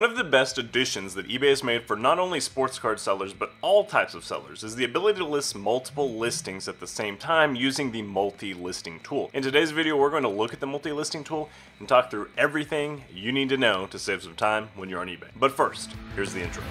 One of the best additions that eBay has made for not only sports card sellers but all types of sellers is the ability to list multiple listings at the same time using the multi-listing tool. In today's video we're going to look at the multi-listing tool and talk through everything you need to know to save some time when you're on eBay. But first, here's the intro.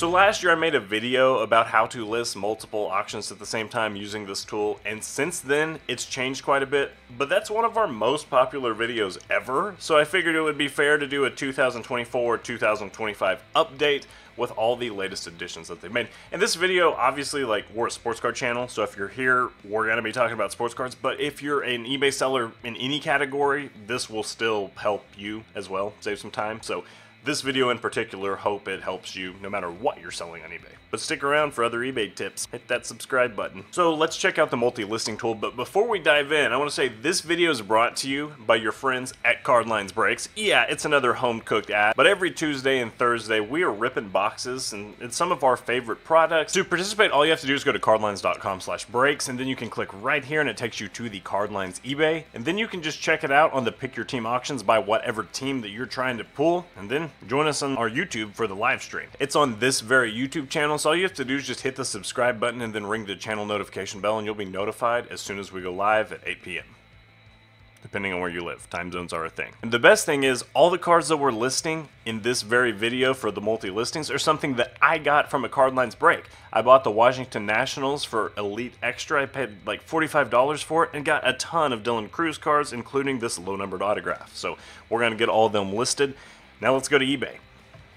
So last year I made a video about how to list multiple auctions at the same time using this tool and since then it's changed quite a bit but that's one of our most popular videos ever so I figured it would be fair to do a 2024-2025 update with all the latest additions that they've made. And this video, obviously, like, we're a sports card channel, so if you're here, we're to be talking about sports cards. But if you're an eBay seller in any category, this will still help you as well, save some time. So this video in particular, hope it helps you no matter what you're selling on eBay. But stick around for other eBay tips. Hit that subscribe button. So let's check out the multi-listing tool, but before we dive in, I want to say this video is brought to you by your friends at Cardlines Breaks. Yeah, it's another home-cooked ad, but every Tuesday and Thursday, we are ripping boxes, and it's some of our favorite products. To participate, all you have to do is go to cardlines.com slash breaks, and then you can click right here, and it takes you to the Cardlines eBay, and then you can just check it out on the Pick Your Team auctions by whatever team that you're trying to pull, and then join us on our YouTube for the live stream. It's on this very YouTube channel, so all you have to do is just hit the subscribe button and then ring the channel notification bell and you'll be notified as soon as we go live at 8 p.m depending on where you live. Time zones are a thing. And the best thing is, all the cards that we're listing in this very video for the multi-listings are something that I got from a Cardlines break. I bought the Washington Nationals for Elite Extra. I paid like $45 for it and got a ton of Dylan Crews cards, including this low-numbered autograph. So we're going to get all of them listed. Now let's go to eBay.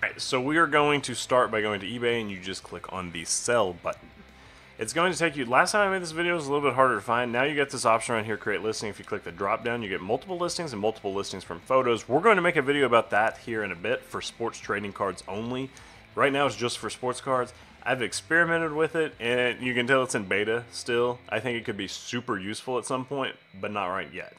Alright, so we are going to start by going to eBay and you just click on the sell button. It's going to take you, last time I made this video was a little bit harder to find. Now you get this option right here, create listing. If you click the drop down, you get multiple listings and multiple listings from photos. We're going to make a video about that here in a bit for sports trading cards only. Right now it's just for sports cards. I've experimented with it and you can tell it's in beta still. I think it could be super useful at some point, but not right yet.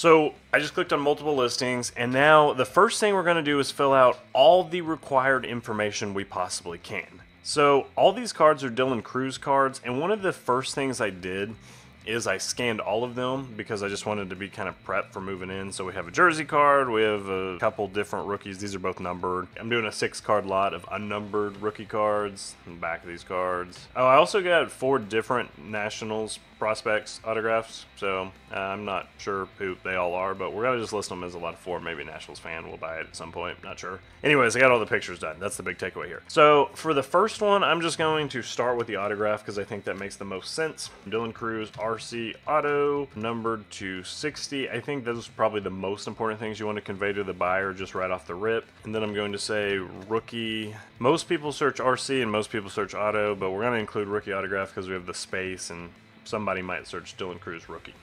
So I just clicked on multiple listings, and now the first thing we're going to do is fill out all the required information we possibly can. So all these cards are Dylan Crews cards, and one of the first things I did is I scanned all of them because I just wanted to be kind of prepped for moving in. So we have a jersey card, we have a couple different rookies. These are both numbered. I'm doing a six card lot of unnumbered rookie cards in the back of these cards. Oh, I also got four different Nationals prospects autographs. So uh, I'm not sure who they all are, but we're gonna just list them as a lot of four. Maybe Nationals fan will buy it at some point. Not sure. Anyways, I got all the pictures done. That's the big takeaway here. So for the first one, I'm just going to start with the autograph because I think that makes the most sense. Dylan Crews, RC Auto, numbered to 60. I think those are probably the most important things you want to convey to the buyer just right off the rip. And then I'm going to say rookie. Most people search RC and most people search auto, but we're going to include rookie autograph because we have the space and somebody might search Dylan Crews rookie.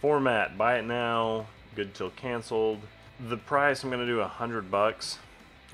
Format, buy it now, good till canceled. The price, I'm going to do hundred bucks.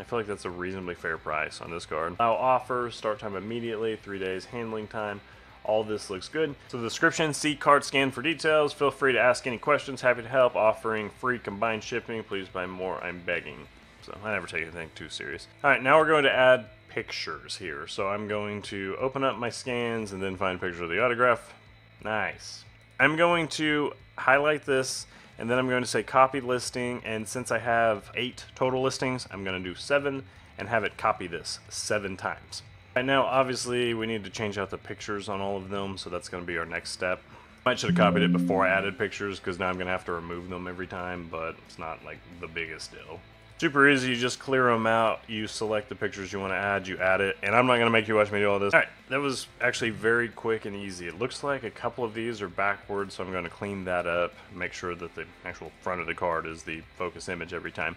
I feel like that's a reasonably fair price on this card. Allow offers, start time immediately, three days handling time. All this looks good. So the description, see card scan for details. Feel free to ask any questions. Happy to help. Offering free combined shipping. Please buy more. I'm begging. So I never take anything too serious. All right, now we're going to add pictures here. So I'm going to open up my scans and then find a picture of the autograph. Nice. I'm going to highlight this and then I'm going to say copy listing and since I have eight total listings I'm going to do seven and have it copy this seven times. Now obviously we need to change out the pictures on all of them so that's going to be our next step. I should have copied it before I added pictures because now I'm going to have to remove them every time but it's not like the biggest deal. Super easy, you just clear them out, you select the pictures you want to add, you add it, and I'm not going to make you watch me do all this. Alright, that was actually very quick and easy. It looks like a couple of these are backwards, so I'm going to clean that up, make sure that the actual front of the card is the focus image every time.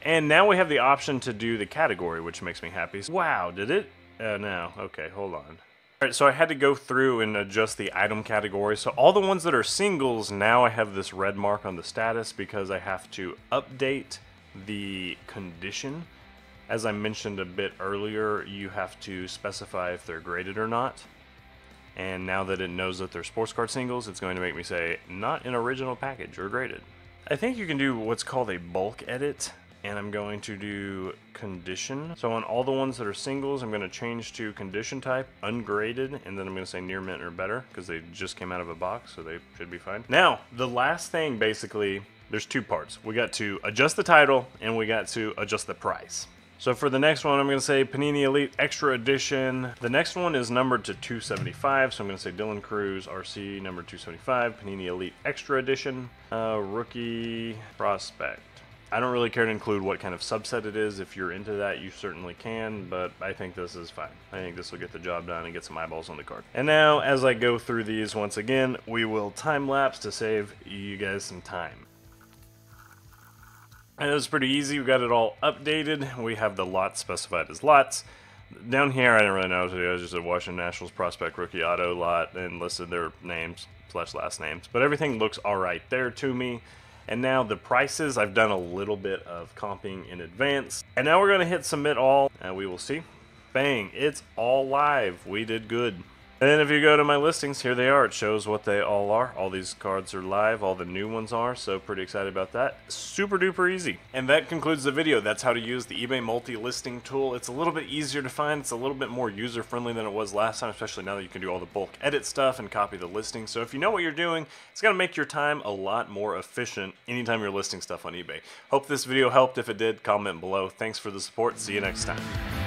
And now we have the option to do the category, which makes me happy. Wow, did it? Uh, no. Okay, hold on. Alright, so I had to go through and adjust the item category. So all the ones that are singles, now I have this red mark on the status because I have to update the condition. As I mentioned a bit earlier, you have to specify if they're graded or not. And now that it knows that they're sports card singles, it's going to make me say, not an original package or graded. I think you can do what's called a bulk edit, and I'm going to do condition. So on all the ones that are singles, I'm going to change to condition type, ungraded, and then I'm going to say near mint or better, because they just came out of a box, so they should be fine. Now, the last thing basically there's two parts. We got to adjust the title and we got to adjust the price. So for the next one, I'm going to say Panini Elite Extra Edition. The next one is numbered to 275, so I'm going to say Dylan Crews RC number 275, Panini Elite Extra Edition, uh, Rookie Prospect. I don't really care to include what kind of subset it is. If you're into that, you certainly can, but I think this is fine. I think this will get the job done and get some eyeballs on the card. And now, as I go through these once again, we will time lapse to save you guys some time. And it was pretty easy. We got it all updated. We have the lots specified as lots. Down here, I didn't really know. I just said Washington Nationals prospect rookie auto lot and listed their names slash last names. But everything looks all right there to me. And now the prices, I've done a little bit of comping in advance. And now we're to hit submit all, and we will see. Bang, it's all live. We did good. And then if you go to my listings, here they are. It shows what they all are. All these cards are live, all the new ones are, so pretty excited about that. Super duper easy. And that concludes the video. That's how to use the eBay multi-listing tool. It's a little bit easier to find. It's a little bit more user-friendly than it was last time, especially now that you can do all the bulk edit stuff and copy the listing. So if you know what you're doing, it's going to make your time a lot more efficient anytime you're listing stuff on eBay. Hope this video helped. If it did, comment below. Thanks for the support. See you next time.